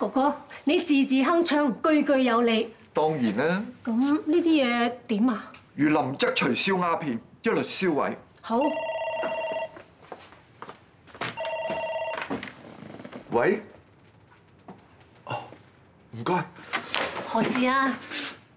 哥哥，你字字铿锵，句句有理。当然啦。咁呢啲嘢点啊？如林则徐烧鸦片，一律销毁。好。喂。哦，唔该。何事啊？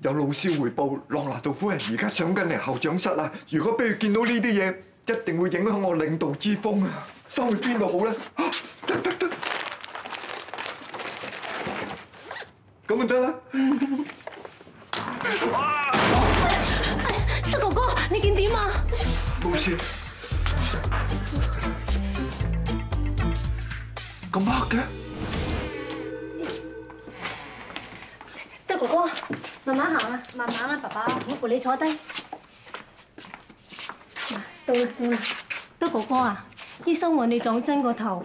有老师回报，朗拿度夫人而家上紧嚟校长室啦。如果俾佢见到呢啲嘢，一定会影响我领导之风啊！收去边度好咧？得。咁咪得啦！德哥哥，你见点啊？冇事，咁黑嘅？德哥哥，慢慢行啦，慢慢啦，爸爸，我扶你坐低。到啦，到啦，德哥哥啊，医生为你撞针个头。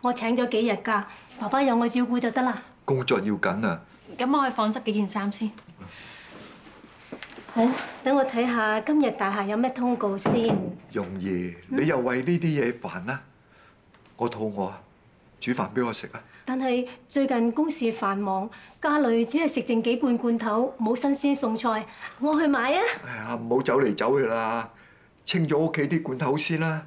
我请咗几日假，爸爸有我照顾就得啦。工作要紧啊！咁我可以放执几件衫先。好，等我睇下今日大厦有咩通告先。容儿，你又为呢啲嘢烦啦？我肚饿，煮饭俾我食啊！但系最近公事繁忙，家里只系食剩几罐罐头，冇新鲜送菜，我去买啊！哎呀，唔好走嚟走去啦，清咗屋企啲罐头先啦。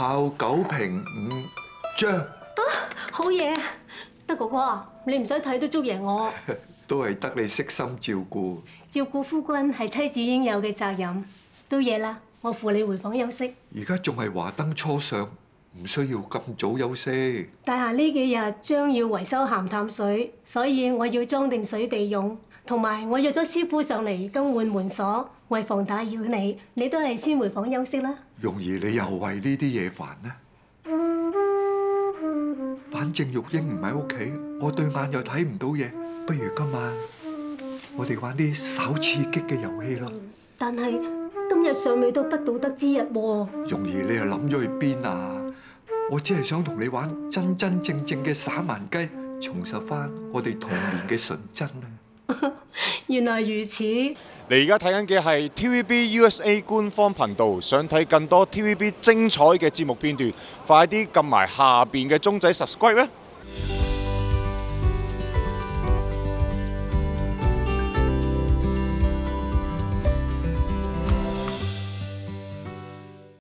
炮九平五张。啊！好嘢，德哥哥啊，你唔使睇都捉赢我。都系得你悉心照顾，照顾夫君系妻子应有嘅责任。都夜啦，我扶你回房休息。而家仲系华灯初上，唔需要咁早休息。大厦呢几日将要维修咸淡水，所以我要装定水备用。同埋，我约咗师傅上嚟更换门锁，为防打扰你，你都系先回房休息啦。容儿，你又为呢啲嘢烦咧？反正玉英唔喺屋企，我对眼又睇唔到嘢，不如今晚我哋玩啲稍刺激嘅游戏咯。但系今日尚未到不道德之日喎。容儿，你又谂咗去边啊？我只系想同你玩真真正正嘅耍盲鸡，重拾翻我哋童年嘅纯真啊！原来如此！你而家睇紧嘅系 TVB USA 官方频道，想睇更多 TVB 精彩嘅节目片段，快啲揿埋下边嘅钟仔 subscribe。